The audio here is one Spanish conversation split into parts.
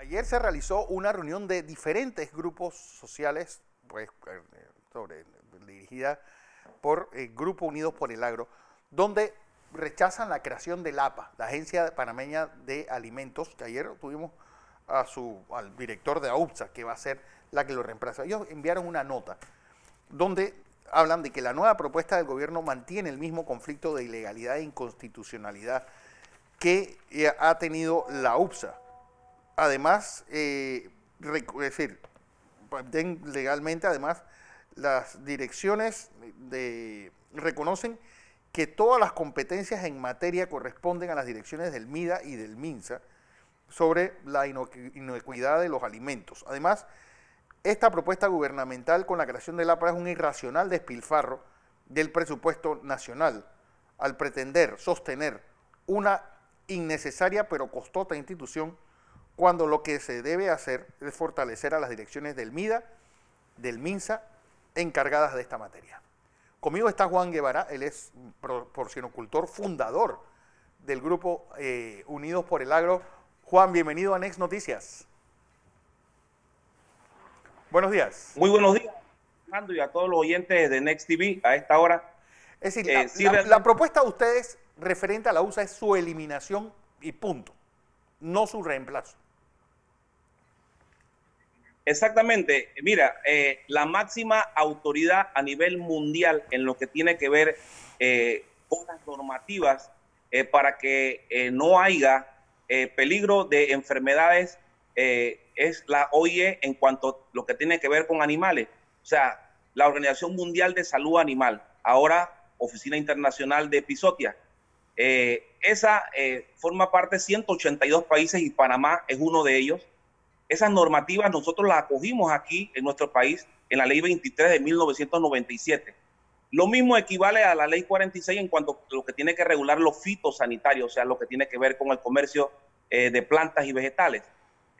Ayer se realizó una reunión de diferentes grupos sociales, pues, sobre, dirigida por el Grupo Unidos por el Agro, donde rechazan la creación del APA, la Agencia Panameña de Alimentos, que ayer tuvimos a su, al director de AUPSA, que va a ser la que lo reemplaza. Ellos enviaron una nota donde hablan de que la nueva propuesta del gobierno mantiene el mismo conflicto de ilegalidad e inconstitucionalidad que eh, ha tenido la UPSA además, eh, es decir, legalmente, además, las direcciones reconocen que todas las competencias en materia corresponden a las direcciones del MIDA y del MINSA sobre la inocuidad de los alimentos. Además, esta propuesta gubernamental con la creación del APRA es un irracional despilfarro del presupuesto nacional al pretender sostener una innecesaria pero costosa institución cuando lo que se debe hacer es fortalecer a las direcciones del MIDA, del MINSA, encargadas de esta materia. Conmigo está Juan Guevara, él es porcinocultor fundador del grupo eh, Unidos por el Agro. Juan, bienvenido a Next Noticias. Buenos días. Muy buenos días, Fernando, y a todos los oyentes de Next TV a esta hora. Es decir, eh, la propuesta de ustedes referente a la USA es su eliminación y punto, no su reemplazo. Exactamente. Mira, eh, la máxima autoridad a nivel mundial en lo que tiene que ver eh, con las normativas eh, para que no haya peligro de enfermedades es la OIE en cuanto a lo que tiene que ver con animales. O sea, la Organización Mundial de Salud Animal, ahora Oficina Internacional de Episotia. esa forma parte de 182 países y Panamá es uno de ellos. Esas normativas nosotros las acogimos aquí en nuestro país en la ley 23 de 1997. Lo mismo equivale a la ley 46 en cuanto a lo que tiene que regular los fitosanitarios, o sea, lo que tiene que ver con el comercio eh, de plantas y vegetales.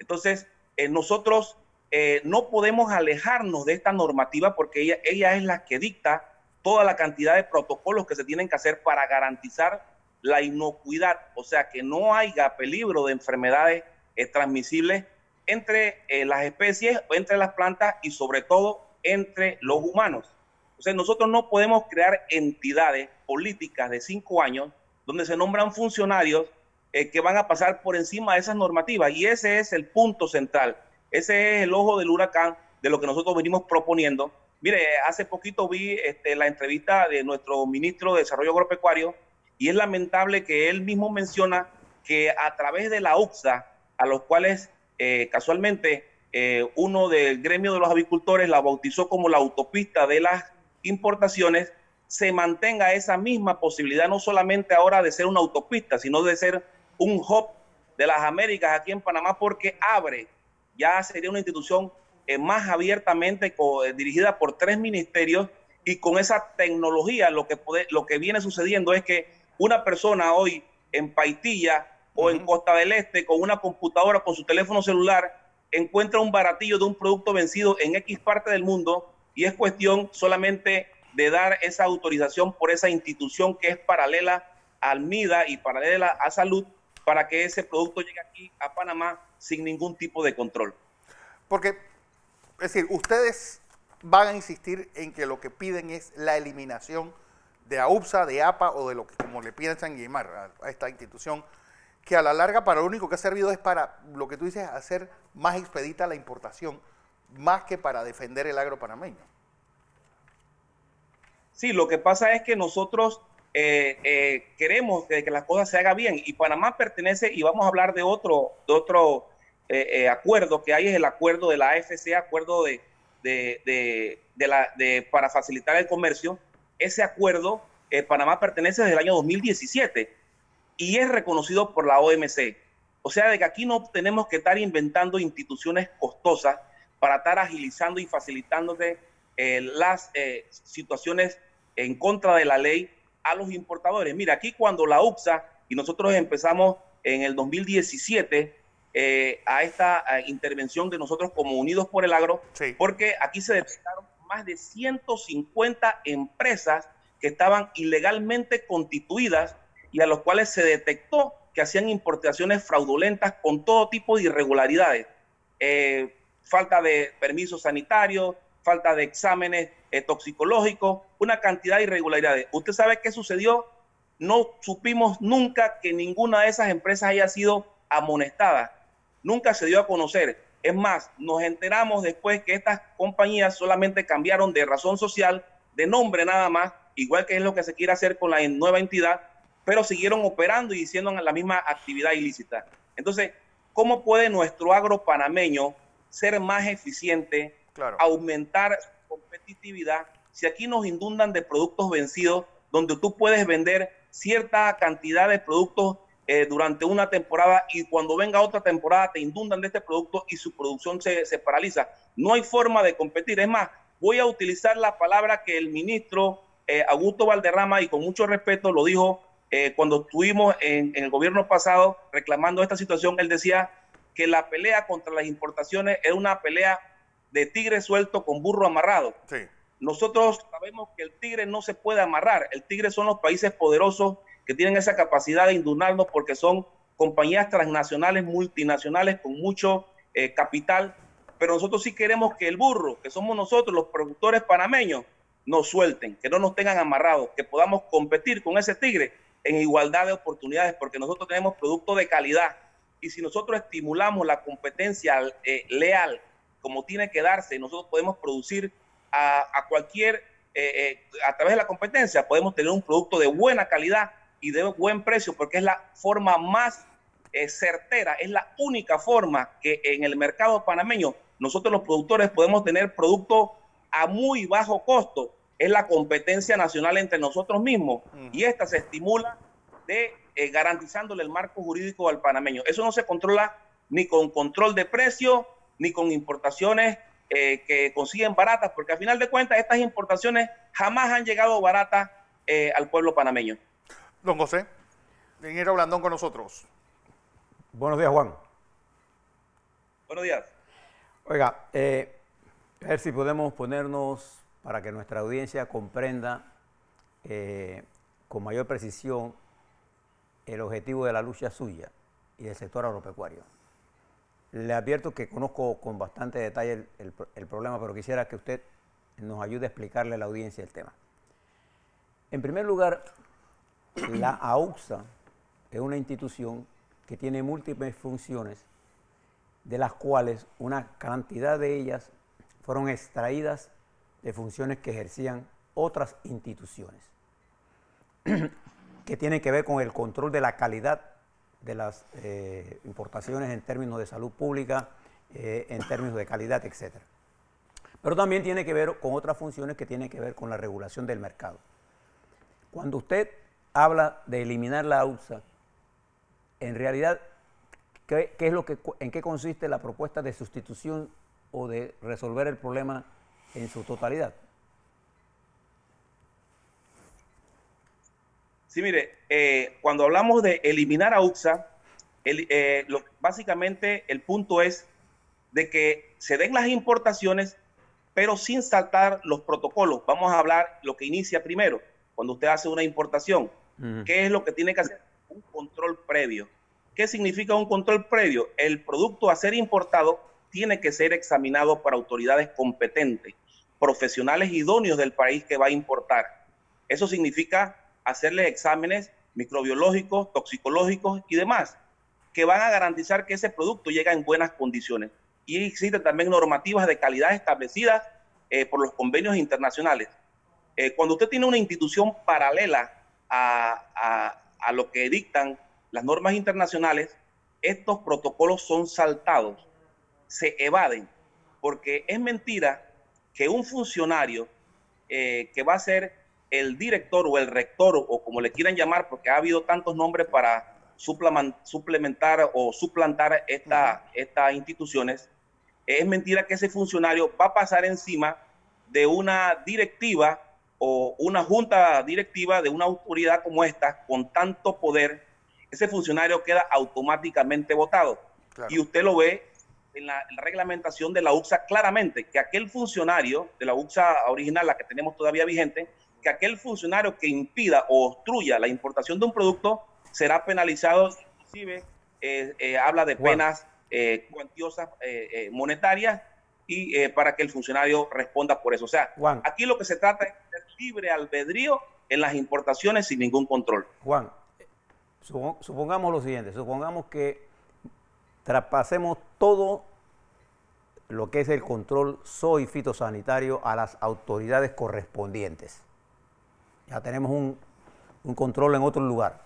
Entonces, eh, nosotros eh, no podemos alejarnos de esta normativa porque ella, ella es la que dicta toda la cantidad de protocolos que se tienen que hacer para garantizar la inocuidad, o sea, que no haya peligro de enfermedades transmisibles entre eh, las especies, entre las plantas y sobre todo entre los humanos. O sea, nosotros no podemos crear entidades políticas de cinco años donde se nombran funcionarios eh, que van a pasar por encima de esas normativas. Y ese es el punto central. Ese es el ojo del huracán de lo que nosotros venimos proponiendo. Mire, hace poquito vi este, la entrevista de nuestro ministro de Desarrollo Agropecuario y es lamentable que él mismo menciona que a través de la UXA, a los cuales eh, casualmente eh, uno del gremio de los avicultores la bautizó como la autopista de las importaciones, se mantenga esa misma posibilidad, no solamente ahora de ser una autopista, sino de ser un hub de las Américas aquí en Panamá, porque abre, ya sería una institución eh, más abiertamente dirigida por tres ministerios y con esa tecnología lo que, lo que viene sucediendo es que una persona hoy en Paitilla o en Costa del Este con una computadora, con su teléfono celular, encuentra un baratillo de un producto vencido en X parte del mundo y es cuestión solamente de dar esa autorización por esa institución que es paralela al MIDA y paralela a salud para que ese producto llegue aquí a Panamá sin ningún tipo de control. Porque, es decir, ustedes van a insistir en que lo que piden es la eliminación de AUPSA, de APA o de lo que como le piensan llamar a esta institución que a la larga para lo único que ha servido es para, lo que tú dices, hacer más expedita la importación, más que para defender el agro panameño. Sí, lo que pasa es que nosotros eh, eh, queremos que, las cosas se hagan bien y Panamá pertenece, y vamos a hablar de otro, de otro eh, acuerdo que hay, es el acuerdo de la AFC, acuerdo de, de, la, de, para facilitar el comercio. Ese acuerdo, Panamá pertenece desde el año 2017 y es reconocido por la OMC. O sea, de que aquí no tenemos que estar inventando instituciones costosas para estar agilizando y facilitando eh, las eh, situaciones en contra de la ley a los importadores. Mira, aquí cuando la UPSA y nosotros empezamos en el 2017 eh, a esta intervención de nosotros como Unidos por el Agro, porque aquí se detectaron más de 150 empresas que estaban ilegalmente constituidas y a los cuales se detectó que hacían importaciones fraudulentas con todo tipo de irregularidades. Eh, falta de permisos sanitarios, falta de exámenes eh, toxicológicos, una cantidad de irregularidades. ¿Usted sabe qué sucedió? No supimos nunca que ninguna de esas empresas haya sido amonestada. Nunca se dio a conocer. Es más, nos enteramos después que estas compañías solamente cambiaron de razón social, de nombre nada más, igual que es lo que se quiere hacer con la nueva entidad, pero siguieron operando y haciendo la misma actividad ilícita. Entonces, ¿cómo puede nuestro agro panameño ser más eficiente, aumentar su competitividad, si aquí nos inundan de productos vencidos, donde tú puedes vender cierta cantidad de productos eh, durante una temporada y cuando venga otra temporada te inundan de este producto y su producción se, paraliza. No hay forma de competir. Es más, voy a utilizar la palabra que el ministro eh, Augusto Valderrama, y con mucho respeto, lo dijo eh, cuando estuvimos en, el gobierno pasado reclamando esta situación. Él decía que la pelea contra las importaciones es una pelea de tigre suelto con burro amarrado. Nosotros sabemos que el tigre no se puede amarrar. El tigre son los países poderosos que tienen esa capacidad de indunarnos porque son compañías transnacionales, multinacionales con mucho eh, capital, pero nosotros sí queremos que el burro, que somos nosotros los productores panameños, nos suelten, que no nos tengan amarrados, que podamos competir con ese tigre en igualdad de oportunidades, porque nosotros tenemos productos de calidad. Y si nosotros estimulamos la competencia eh, leal, como tiene que darse, nosotros podemos producir a, cualquier, eh, a través de la competencia, podemos tener un producto de buena calidad y de buen precio, porque es la forma más eh, certera, es la única forma que en el mercado panameño nosotros los productores podemos tener productos a muy bajo costo. Es la competencia nacional entre nosotros mismos y esta se estimula de eh, garantizándole el marco jurídico al panameño. Eso no se controla ni con control de precio ni con importaciones eh, que consiguen baratas, porque al final de cuentas estas importaciones jamás han llegado baratas al pueblo panameño. Don José, ingeniero Blandón con nosotros. Buenos días, Juan. Buenos días. Oiga, eh, a ver si podemos ponernos para que nuestra audiencia comprenda eh, con mayor precisión el objetivo de la lucha suya y del sector agropecuario. Le advierto que conozco con bastante detalle el problema, pero quisiera que usted nos ayude a explicarle a la audiencia el tema. En primer lugar, la AUXA es una institución que tiene múltiples funciones, de las cuales una cantidad de ellas fueron extraídas de funciones que ejercían otras instituciones, que tienen que ver con el control de la calidad de las eh, importaciones en términos de salud pública, eh, en términos de calidad, etc. Pero también tiene que ver con otras funciones que tienen que ver con la regulación del mercado. Cuando usted habla de eliminar la AUSA, en realidad, ¿qué, es lo que, ¿en qué consiste la propuesta de sustitución o de resolver el problema en su totalidad? Sí, mire, eh, cuando hablamos de eliminar a UXA, eh, básicamente el punto es de que se den las importaciones, pero sin saltar los protocolos. Vamos a hablar lo que inicia primero, cuando usted hace una importación. ¿Qué es lo que tiene que hacer? Un control previo. ¿Qué significa un control previo? El producto a ser importado tiene que ser examinado por autoridades competentes, profesionales idóneos del país que va a importar. Eso significa hacerle exámenes microbiológicos, toxicológicos y demás, que van a garantizar que ese producto llega en buenas condiciones. Y existen también normativas de calidad establecidas eh, por los convenios internacionales. Eh, cuando usted tiene una institución paralela a, lo que dictan las normas internacionales, estos protocolos son saltados, se evaden, porque es mentira que un funcionario eh, que va a ser el director o el rector o como le quieran llamar, porque ha habido tantos nombres para suplementar o suplantar estas instituciones, es mentira que ese funcionario va a pasar encima de una directiva o una junta directiva de una autoridad como esta, con tanto poder, ese funcionario queda automáticamente votado. Y usted lo ve en la, reglamentación de la UXA claramente, que aquel funcionario de la UXA original, la que tenemos todavía vigente, que aquel funcionario que impida o obstruya la importación de un producto será penalizado inclusive habla de penas cuantiosas monetarias y para que el funcionario responda por eso. O sea, aquí lo que se trata es de libre albedrío en las importaciones sin ningún control. Juan, supongamos lo siguiente, supongamos que traspasemos todo lo que es el control soy fitosanitario a las autoridades correspondientes. Ya tenemos un, control en otro lugar.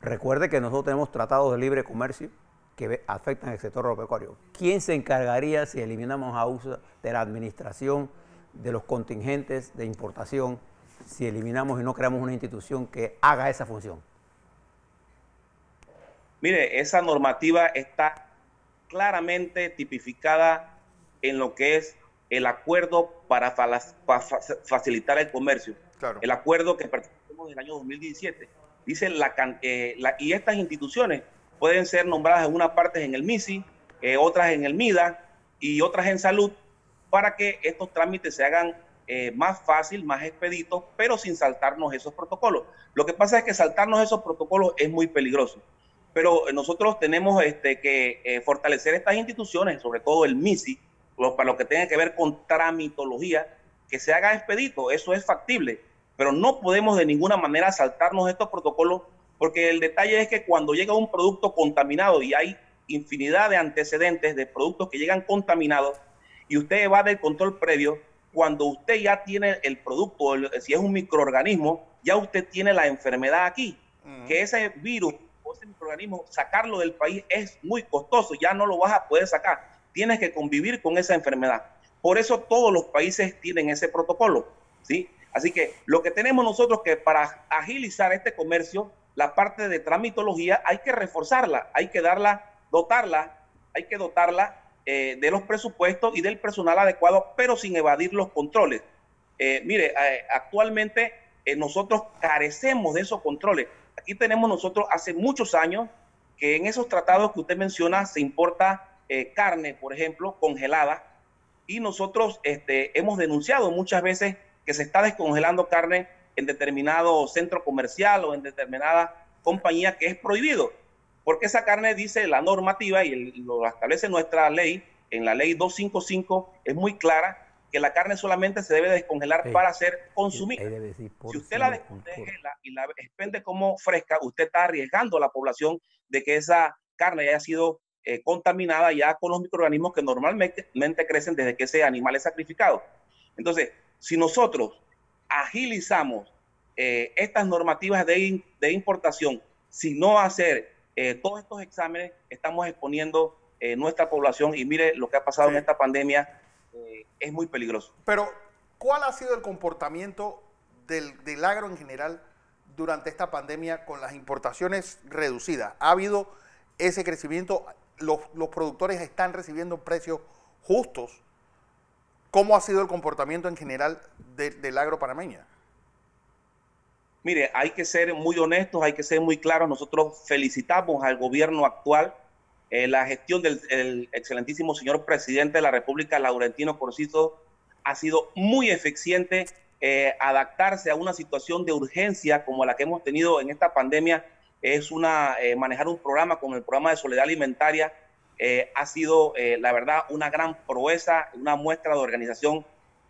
Recuerde que nosotros tenemos tratados de libre comercio que afectan el sector agropecuario. ¿Quién se encargaría si eliminamos a USA de la administración de los contingentes de importación, si eliminamos y no creamos una institución que haga esa función? Mire, esa normativa está claramente tipificada en lo que es el acuerdo para, facilitar el comercio. El acuerdo que participamos en el año 2017. Dice la, eh, la, y estas instituciones pueden ser nombradas en una parte en el MISI, eh, otras en el MIDA y otras en salud para que estos trámites se hagan eh, más fácil, más expeditos, pero sin saltarnos esos protocolos. Lo que pasa es que saltarnos esos protocolos es muy peligroso pero nosotros tenemos este, que eh, fortalecer estas instituciones, sobre todo el MISI, para lo que tenga que ver con tramitología, que se haga expedito, eso es factible, pero no podemos de ninguna manera saltarnos estos protocolos, porque el detalle es que cuando llega un producto contaminado y hay infinidad de antecedentes de productos que llegan contaminados y usted va del control previo, cuando usted ya tiene el producto, si es un microorganismo, ya usted tiene la enfermedad aquí, que ese virus ese microorganismo, sacarlo del país es muy costoso, ya no lo vas a poder sacar. Tienes que convivir con esa enfermedad. Por eso todos los países tienen ese protocolo, ¿sí? Así que lo que tenemos nosotros que para agilizar este comercio, la parte de tramitología hay que reforzarla, hay que darla, dotarla, hay que dotarla eh, de los presupuestos y del personal adecuado, pero sin evadir los controles. Eh, mire, eh, actualmente nosotros carecemos de esos controles. Aquí tenemos nosotros hace muchos años que en esos tratados que usted menciona se importa eh, carne, por ejemplo, congelada, y nosotros este, hemos denunciado muchas veces que se está descongelando carne en determinado centro comercial o en determinada compañía que es prohibido, porque esa carne dice la normativa y lo establece nuestra ley, en la ley 255 es muy clara que la carne solamente se debe descongelar para ser consumida. si usted la descongela y la expende como fresca, usted está arriesgando a la población de que esa carne haya sido eh, contaminada ya con los microorganismos que normalmente crecen desde que ese animal es sacrificado. Entonces, si nosotros agilizamos eh, estas normativas de, de, importación, si no hacer eh, todos estos exámenes, estamos exponiendo nuestra población y mire lo que ha pasado en esta pandemia eh, es muy peligroso. Pero, ¿cuál ha sido el comportamiento del, del agro en general durante esta pandemia con las importaciones reducidas? ¿Ha habido ese crecimiento? ¿Los, los productores están recibiendo precios justos? ¿Cómo ha sido el comportamiento en general del agro panameño? Mire, hay que ser muy honestos, hay que ser muy claros. Nosotros felicitamos al gobierno actual eh, la gestión del excelentísimo señor presidente de la República, Laurentino Corcito, ha sido muy eficiente eh, adaptarse a una situación de urgencia como la que hemos tenido en esta pandemia. Es una eh, manejar un programa como el programa de solidaridad alimentaria ha sido, la verdad, una gran proeza, una muestra de organización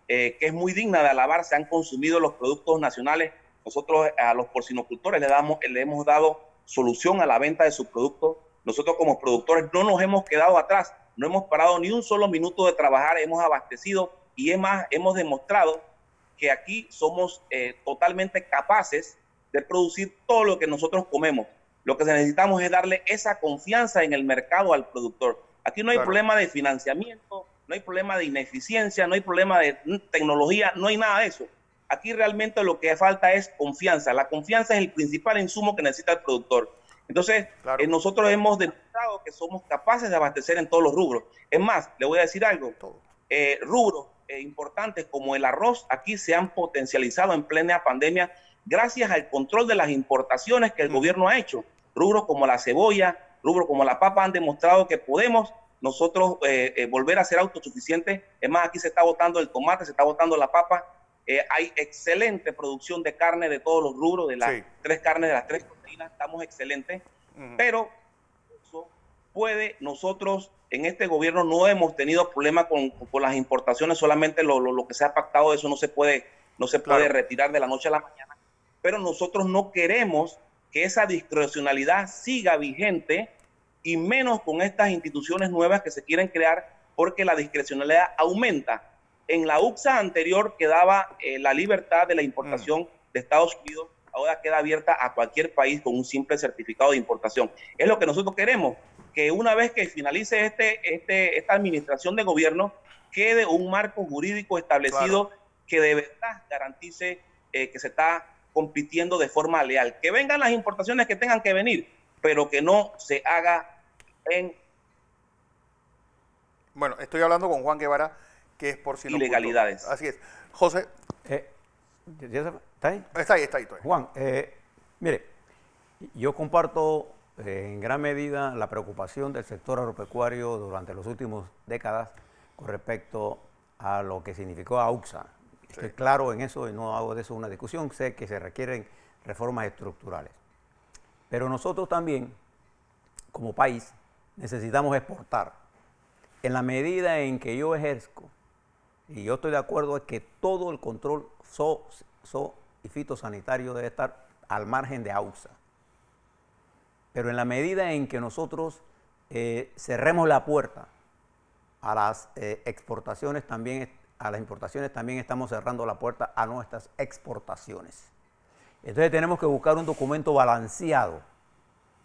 que es muy digna de alabar. Se han consumido los productos nacionales. Nosotros a los porcinocultores le, damos, le hemos dado solución a la venta de sus productos nosotros como productores no nos hemos quedado atrás, no hemos parado ni un solo minuto de trabajar, hemos abastecido y es más, hemos demostrado que aquí somos eh, totalmente capaces de producir todo lo que nosotros comemos. Lo que necesitamos es darle esa confianza en el mercado al productor. Aquí no hay problema de financiamiento, no hay problema de ineficiencia, no hay problema de tecnología, no hay nada de eso. Aquí realmente lo que falta es confianza. La confianza es el principal insumo que necesita el productor. Entonces, eh, nosotros hemos demostrado que somos capaces de abastecer en todos los rubros. Es más, le voy a decir algo, eh, rubros eh, importantes como el arroz aquí se han potencializado en plena pandemia gracias al control de las importaciones que el gobierno ha hecho. Rubros como la cebolla, rubros como la papa han demostrado que podemos nosotros volver a ser autosuficientes. Es más, aquí se está botando el tomate, se está botando la papa. hay excelente producción de carne de todos los rubros, de las tres carnes, de las tres estamos excelentes. Pero eso puede, nosotros en este gobierno no hemos tenido problema con, las importaciones, solamente lo, lo, que se ha pactado, eso no se puede, no se puede retirar de la noche a la mañana. Pero nosotros no queremos que esa discrecionalidad siga vigente y menos con estas instituciones nuevas que se quieren crear porque la discrecionalidad aumenta. En la UXA anterior quedaba eh, la libertad de la importación de Estados Unidos, ahora queda abierta a cualquier país con un simple certificado de importación. Es lo que nosotros queremos, que una vez que finalice este, este, esta administración de gobierno, quede un marco jurídico establecido que de verdad garantice eh, que se está compitiendo de forma leal. Que vengan las importaciones que tengan que venir, pero que no se haga en... Bueno, estoy hablando con Juan Guevara, que es por si Ilegalidades. Así es. José. Eh, ¿Está ahí? Está ahí, está ahí. Juan, eh, mire, yo comparto eh, en gran medida la preocupación del sector agropecuario durante las últimas décadas con respecto a lo que significó AUXA. Estoy claro en eso y no hago de eso una discusión. Sé que se requieren reformas estructurales. Pero nosotros también, como país, necesitamos exportar. En la medida en que yo ejerzo, y yo estoy de acuerdo, es que todo el control so, y fitosanitario debe estar al margen de AUSA. Pero en la medida en que nosotros eh, cerremos la puerta a las eh, exportaciones, también a las importaciones, también estamos cerrando la puerta a nuestras exportaciones. Entonces tenemos que buscar un documento balanceado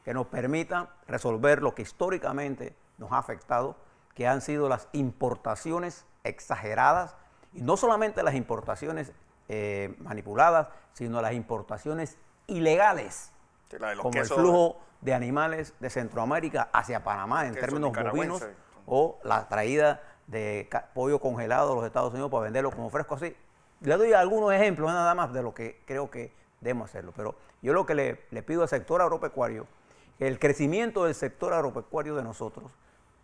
que nos permita resolver lo que históricamente nos ha afectado, que han sido las importaciones exageradas, y no solamente las importaciones eh, manipuladas, sino las importaciones ilegales, como el flujo de animales de Centroamérica hacia Panamá en términos bovinos, o la traída de pollo congelado a los Estados Unidos para venderlo como fresco así. Le doy algunos ejemplos nada más de lo que creo que debemos hacerlo, pero yo lo que le, le pido al sector agropecuario el crecimiento del sector agropecuario de nosotros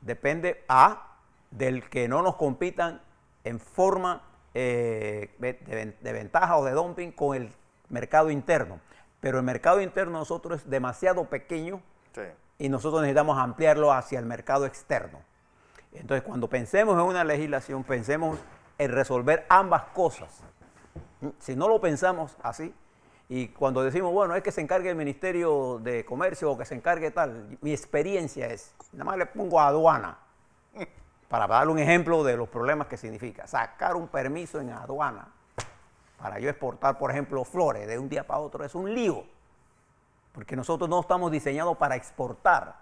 depende a del que no nos compitan en forma eh, de, ventaja o de dumping con el mercado interno. Pero el mercado interno nosotros es demasiado pequeño y nosotros necesitamos ampliarlo hacia el mercado externo. Entonces, cuando pensemos en una legislación, pensemos en resolver ambas cosas. Si no lo pensamos así, y cuando decimos, bueno, es que se encargue el Ministerio de Comercio o que se encargue tal, mi experiencia es, nada más le pongo aduana, para darle un ejemplo de los problemas que significa. Sacar un permiso en aduana para yo exportar, por ejemplo, flores de un día para otro es un lío, porque nosotros no estamos diseñados para exportar,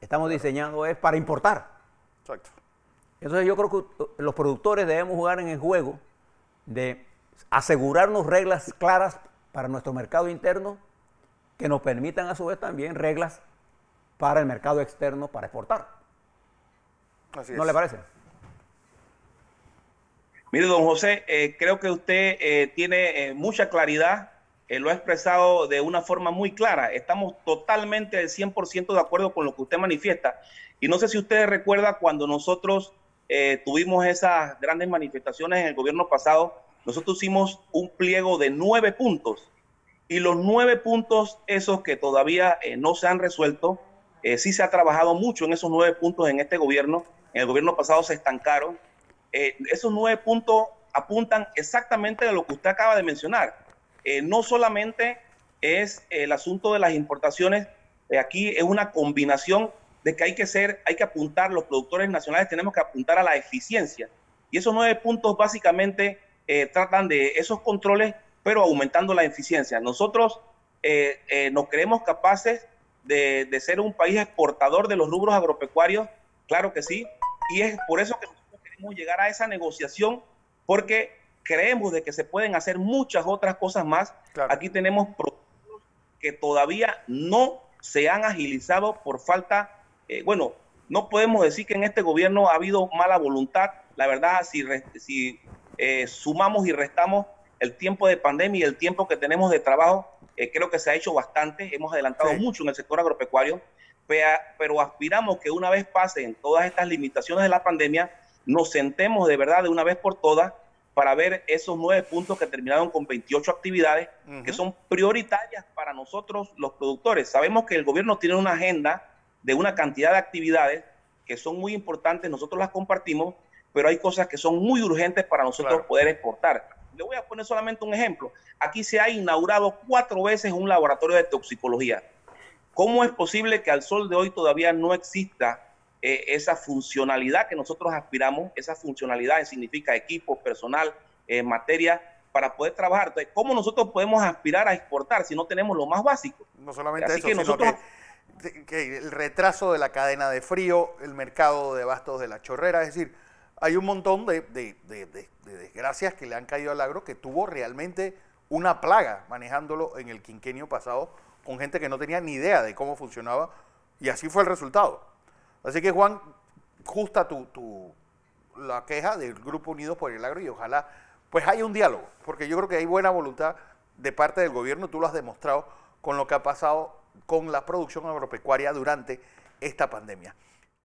estamos diseñados es para importar. Exacto. Entonces yo creo que los productores debemos jugar en el juego de asegurarnos reglas claras para nuestro mercado interno que nos permitan a su vez también reglas para el mercado externo para exportar. ¿No le parece? Mire, don José, eh, creo que usted eh, tiene eh, mucha claridad, lo ha expresado de una forma muy clara. Estamos totalmente al 100% de acuerdo con lo que usted manifiesta. Y no sé si usted recuerda cuando nosotros tuvimos esas grandes manifestaciones en el gobierno pasado, nosotros hicimos un pliego de nueve puntos y los nueve puntos, esos que todavía eh, no se han resuelto, eh, sí se ha trabajado mucho en esos nueve puntos en este gobierno. En el gobierno pasado se estancaron. Eh, esos nueve puntos apuntan exactamente a lo que usted acaba de mencionar. no solamente es el asunto de las importaciones, aquí es una combinación de que hay que ser, hay que apuntar, los productores nacionales tenemos que apuntar a la eficiencia. Y esos nueve puntos básicamente eh, tratan de esos controles, pero aumentando la eficiencia. Nosotros eh, eh, nos creemos capaces de, ser un país exportador de los rubros agropecuarios, claro que sí, y es por eso que nosotros queremos llegar a esa negociación, porque creemos de que se pueden hacer muchas otras cosas más. Aquí tenemos productos que todavía no se han agilizado por falta, bueno, no podemos decir que en este gobierno ha habido mala voluntad. La verdad, si, si eh, sumamos y restamos el tiempo de pandemia y el tiempo que tenemos de trabajo, eh, creo que se ha hecho bastante, hemos adelantado mucho en el sector agropecuario, pero aspiramos que una vez pasen todas estas limitaciones de la pandemia, nos sentemos de verdad de una vez por todas para ver esos nueve puntos que terminaron con 28 actividades que son prioritarias para nosotros los productores. Sabemos que el gobierno tiene una agenda de una cantidad de actividades que son muy importantes, nosotros las compartimos, pero hay cosas que son muy urgentes para nosotros poder exportar. Le voy a poner solamente un ejemplo. Aquí se ha inaugurado cuatro veces un laboratorio de toxicología. ¿Cómo es posible que al sol de hoy todavía no exista eh, esa funcionalidad que nosotros aspiramos? Esa funcionalidad significa equipo, personal, eh, materia, para poder trabajar. Entonces, ¿cómo nosotros podemos aspirar a exportar si no tenemos lo más básico? No solamente eso, sino que, el retraso de la cadena de frío, el mercado de bastos de la chorrera, es decir, hay un montón de, de desgracias que le han caído al agro que tuvo realmente una plaga manejándolo en el quinquenio pasado con gente que no tenía ni idea de cómo funcionaba y así fue el resultado. Así que Juan, justa tu la queja del Grupo Unidos por el Agro y ojalá pues haya un diálogo, porque yo creo que hay buena voluntad de parte del gobierno, tú lo has demostrado con lo que ha pasado con la producción agropecuaria durante esta pandemia.